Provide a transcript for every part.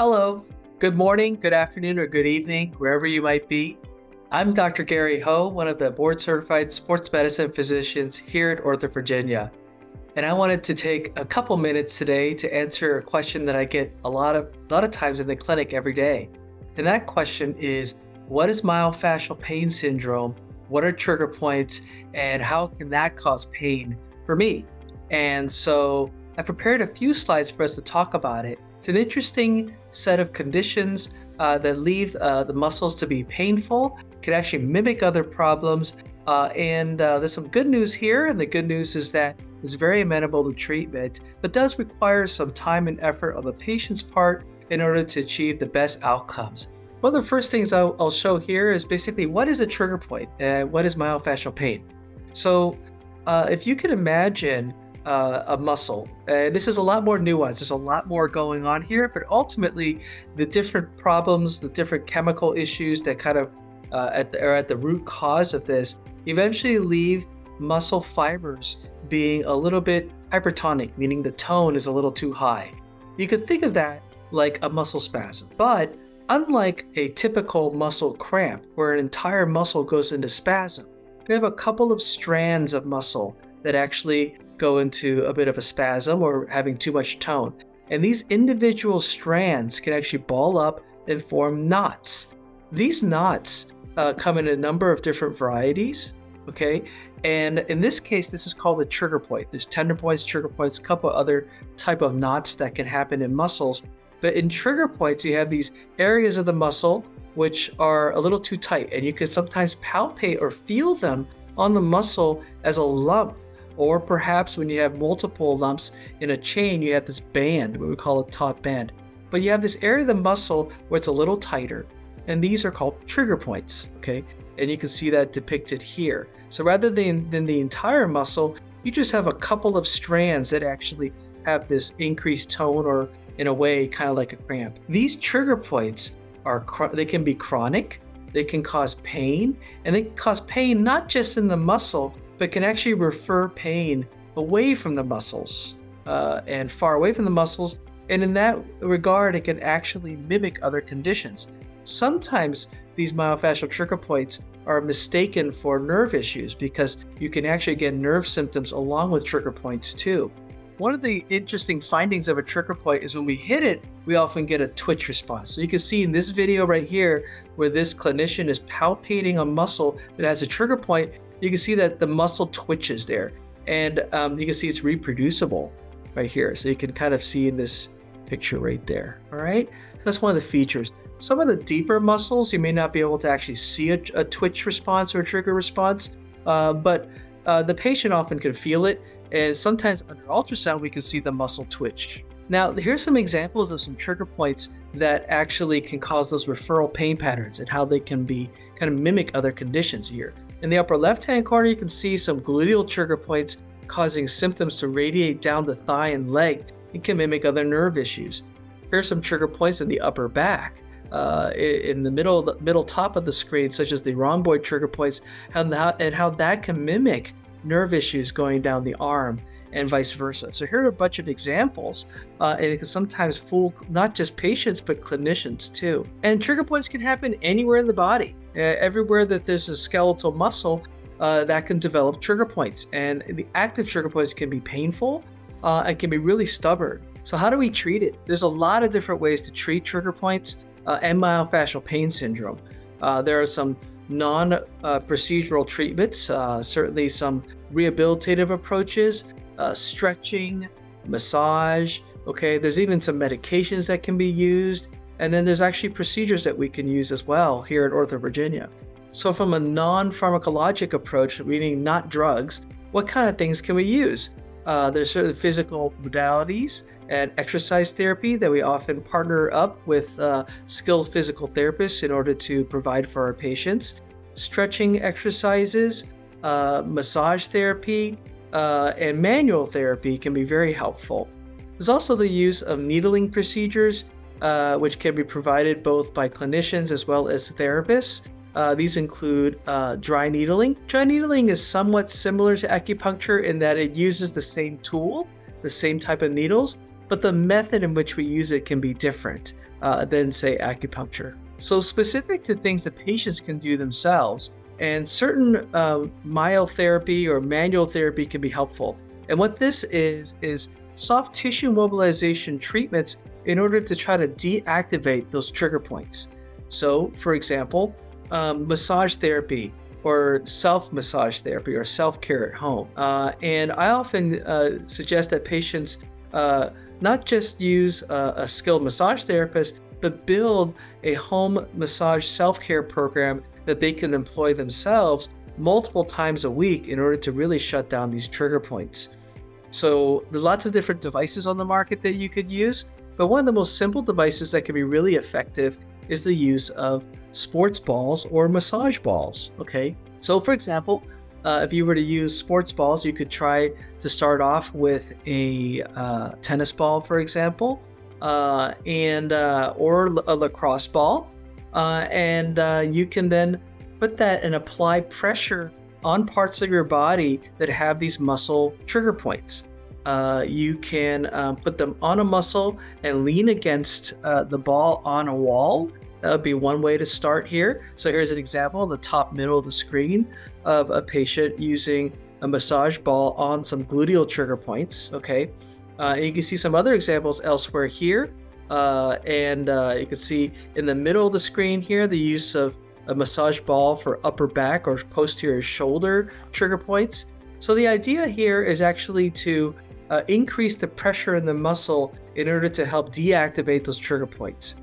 Hello, good morning, good afternoon, or good evening, wherever you might be. I'm Dr. Garry Ho, one of the board certified sports medicine physicians here at Ortho Virginia. And I wanted to take a couple minutes today to answer a question that I get a lot of a lot of times in the clinic every day. And that question is what is myofascial pain syndrome? What are trigger points and how can that cause pain for me? And so I prepared a few slides for us to talk about it. It's an interesting set of conditions uh, that leave uh, the muscles to be painful, can actually mimic other problems. Uh, and uh, there's some good news here. And the good news is that it's very amenable to treatment, but does require some time and effort on the patient's part in order to achieve the best outcomes. One of the first things I'll, I'll show here is basically what is a trigger point and what is myofascial pain. So, uh, if you could imagine uh, a muscle. And this is a lot more nuanced. There's a lot more going on here, but ultimately, the different problems, the different chemical issues that kind of uh, at the, are at the root cause of this eventually leave muscle fibers being a little bit hypertonic, meaning the tone is a little too high. You could think of that like a muscle spasm, but unlike a typical muscle cramp where an entire muscle goes into spasm, we have a couple of strands of muscle that actually go into a bit of a spasm or having too much tone. And these individual strands can actually ball up and form knots. These knots uh, come in a number of different varieties, okay? And in this case, this is called a trigger point. There's tender points, trigger points, a couple other type of knots that can happen in muscles. But in trigger points, you have these areas of the muscle which are a little too tight, and you can sometimes palpate or feel them on the muscle as a lump or perhaps when you have multiple lumps in a chain, you have this band, what we call a taut band. But you have this area of the muscle where it's a little tighter, and these are called trigger points, okay? And you can see that depicted here. So rather than, than the entire muscle, you just have a couple of strands that actually have this increased tone or in a way kind of like a cramp. These trigger points are they can be chronic, they can cause pain, and they can cause pain not just in the muscle, but can actually refer pain away from the muscles uh, and far away from the muscles. And in that regard, it can actually mimic other conditions. Sometimes these myofascial trigger points are mistaken for nerve issues because you can actually get nerve symptoms along with trigger points too. One of the interesting findings of a trigger point is when we hit it, we often get a twitch response. So you can see in this video right here where this clinician is palpating a muscle that has a trigger point you can see that the muscle twitches there. And um, you can see it's reproducible right here. So you can kind of see in this picture right there. All right. That's one of the features. Some of the deeper muscles, you may not be able to actually see a, a twitch response or a trigger response, uh, but uh, the patient often can feel it. And sometimes under ultrasound, we can see the muscle twitch. Now, here's some examples of some trigger points that actually can cause those referral pain patterns and how they can be kind of mimic other conditions here. In the upper left-hand corner, you can see some gluteal trigger points causing symptoms to radiate down the thigh and leg and can mimic other nerve issues. Here are some trigger points in the upper back. Uh, in the middle, the middle top of the screen, such as the rhomboid trigger points, and how, and how that can mimic nerve issues going down the arm and vice versa. So here are a bunch of examples, uh, and it can sometimes fool not just patients but clinicians too. And trigger points can happen anywhere in the body. Uh, everywhere that there's a skeletal muscle, uh, that can develop trigger points, and the active trigger points can be painful uh, and can be really stubborn. So how do we treat it? There's a lot of different ways to treat trigger points uh, and myofascial pain syndrome. Uh, there are some non-procedural treatments, certainly some rehabilitative approaches uh, stretching, massage. Okay, there's even some medications that can be used. And then there's actually procedures that we can use as well here at Ortho Virginia. So, from a non pharmacologic approach, meaning not drugs, what kind of things can we use? Uh, there's certain physical modalities and exercise therapy that we often partner up with uh, skilled physical therapists in order to provide for our patients. Stretching exercises, uh, massage therapy, uh, and manual therapy can be very helpful. There's also the use of needling procedures, uh, which can be provided both by clinicians as well as therapists. Uh, these include uh, dry needling. Dry needling is somewhat similar to acupuncture in that it uses the same tool, the same type of needles, but the method in which we use it can be different uh, than, say, acupuncture. So, specific to things that patients can do themselves, and certain uh, myotherapy or manual therapy can be helpful. And what this is, is soft tissue mobilization treatments in order to try to deactivate those trigger points. So, for example, um, massage therapy or self massage therapy or self care at home. Uh, and I often uh, suggest that patients uh, not just use a, a skilled massage therapist, but build a home massage self care program that they can employ themselves multiple times a week in order to really shut down these trigger points. So, there are lots of different devices on the market that you could use, but one of the most simple devices that can be really effective is the use of sports balls or massage balls. Okay, so for example, uh, if you were to use sports balls, you could try to start off with a uh, tennis ball, for example, uh, and uh, or a lacrosse ball, uh, and uh, you can then put that and apply pressure on parts of your body that have these muscle trigger points. You can um, put them on a muscle and lean against the ball on a wall that would be one way to start here. So here's an example in the top middle of the screen of a patient using a massage ball on some gluteal trigger points. Okay. Uh, you can see some other examples elsewhere here. Uh, and uh, you can see in the middle of the screen here the use of a massage ball for upper back or posterior shoulder trigger points. So the idea here is actually to uh, increase the pressure in the muscle in order to help deactivate those trigger points.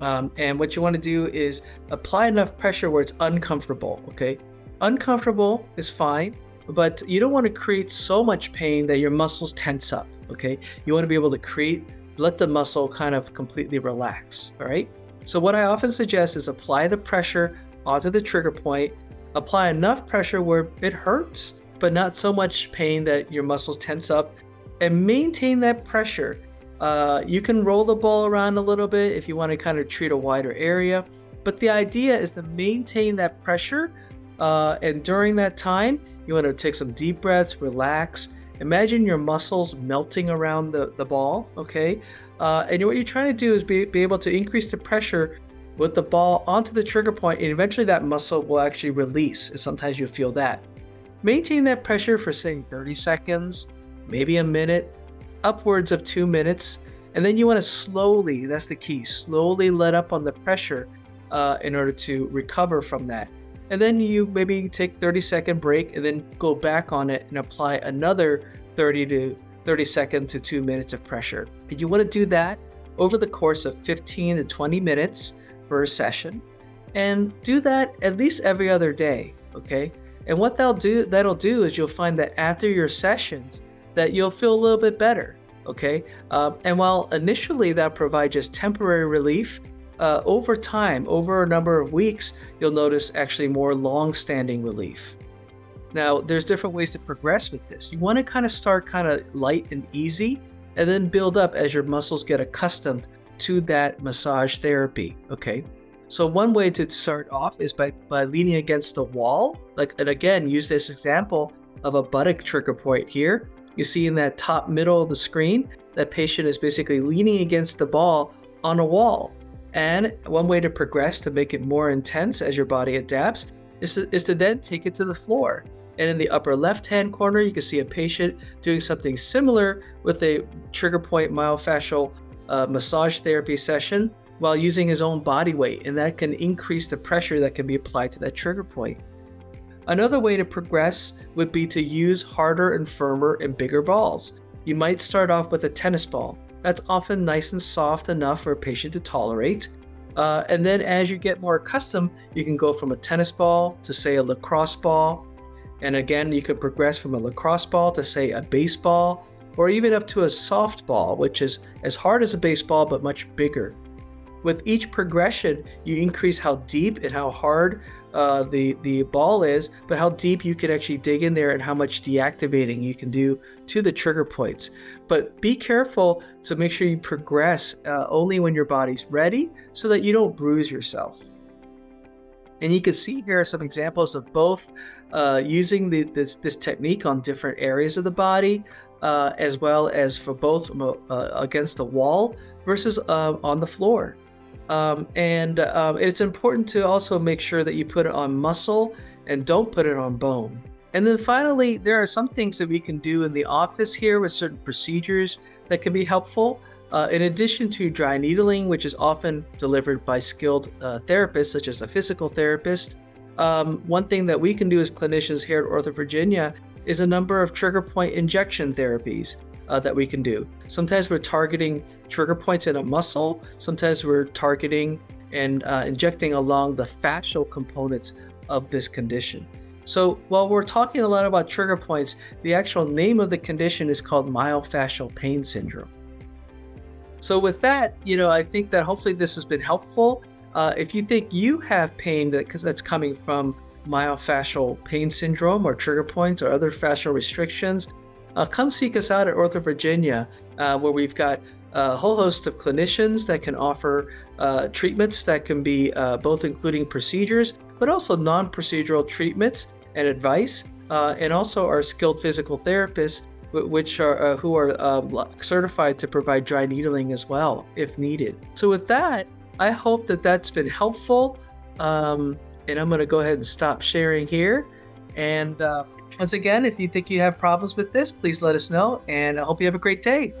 Um, and what you want to do is apply enough pressure where it's uncomfortable. Okay. Uncomfortable is fine, but you don't want to create so much pain that your muscles tense up. Okay. You want to be able to create, let the muscle kind of completely relax. All right. So, what I often suggest is apply the pressure onto the trigger point, apply enough pressure where it hurts, but not so much pain that your muscles tense up, and maintain that pressure uh, you can roll the ball around a little bit if you want to kind of treat a wider area. But the idea is to maintain that pressure. Uh, and during that time, you want to take some deep breaths, relax. Imagine your muscles melting around the, the ball, okay? Uh, and what you're trying to do is be, be able to increase the pressure with the ball onto the trigger point, and eventually that muscle will actually release. And sometimes you'll feel that. Maintain that pressure for, say, 30 seconds, maybe a minute, upwards of two minutes. And then you want to slowly, that's the key, slowly let up on the pressure uh, in order to recover from that. And then you maybe take 30 second break and then go back on it and apply another 30 to 30 seconds to two minutes of pressure. And you want to do that over the course of 15 to 20 minutes for a session. And do that at least every other day. Okay. And what that'll do that'll do is you'll find that after your sessions, that you'll feel a little bit better. Okay. Um, and while initially that provides just temporary relief, uh, over time, over a number of weeks, you'll notice actually more long standing relief. Now, there's different ways to progress with this. You want to kind of start kind of light and easy and then build up as your muscles get accustomed to that massage therapy. Okay. So one way to start off is by, by leaning against the wall. Like and again, use this example of a buttock trigger point here. You see in that top middle of the screen, that patient is basically leaning against the ball on a wall. And one way to progress to make it more intense as your body adapts is to, is to then take it to the floor. And in the upper left hand corner, you can see a patient doing something similar with a trigger point myofascial uh, massage therapy session while using his own body weight. And that can increase the pressure that can be applied to that trigger point. Another way to progress would be to use harder and firmer and bigger balls. You might start off with a tennis ball. That's often nice and soft enough for a patient to tolerate. Uh, and then as you get more accustomed, you can go from a tennis ball to, say, a lacrosse ball. And again, you can progress from a lacrosse ball to, say, a baseball, or even up to a softball, which is as hard as a baseball but much bigger. With each progression, you increase how deep and how hard uh, the the ball is, but how deep you can actually dig in there and how much deactivating you can do to the trigger points. But be careful to make sure you progress uh, only when your body's ready, so that you don't bruise yourself. And you can see here some examples of both uh, using the, this, this technique on different areas of the body. uh, as well as for both uh, against the wall versus uh, on the floor. Um, and um, it's important to also make sure that you put it on muscle and don't put it on bone. And then finally, there are some things that we can do in the office here with certain procedures that can be helpful. Uh, in addition to dry needling, which is often delivered by skilled uh, therapists, such as a physical therapist, um, one thing that we can do as clinicians here at Ortho Virginia is a number of trigger point injection therapies uh, that we can do. Sometimes we're targeting trigger points in a muscle, sometimes we're targeting and uh, injecting along the fascial components of this condition. So while we're talking a lot about trigger points, the actual name of the condition is called myofascial pain syndrome. So with that, you know, I think that hopefully this has been helpful. Uh, if you think you have pain that, that's coming from myofascial pain syndrome or trigger points or other fascial restrictions, uh, come seek us out at Ortho Virginia, uh, where we've got a whole host of clinicians that can offer uh, treatments that can be uh, both including procedures, but also non procedural treatments and advice, uh, and also our skilled physical therapists. Which are uh, who are um, certified to provide dry needling as well, if needed. So with that, I hope that that's been helpful. Um, and I'm going to go ahead and stop sharing here. And uh, once again, if you think you have problems with this, please let us know. And I hope you have a great day.